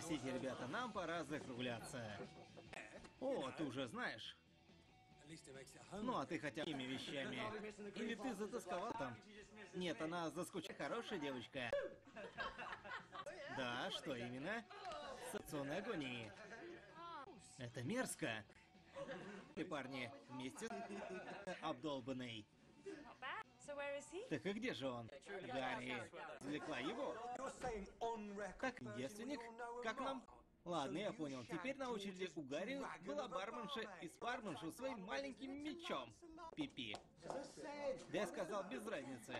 Простите, ребята, нам пора закругляться. О, ты уже знаешь. Ну, а ты хотя бы вещами. Или ты затасковал там? Нет, она заскучала. Хорошая девочка. Да, что именно? Сационной агонии. Это мерзко. И парни, вместе с обдолбанной. Так и где же он? Гарри извлекла его. Как девственник? Как нам... Ладно, я понял. Теперь на очереди у Гарри была барменша и с барменшу своим маленьким мечом. Пипи. Да я сказал без разницы.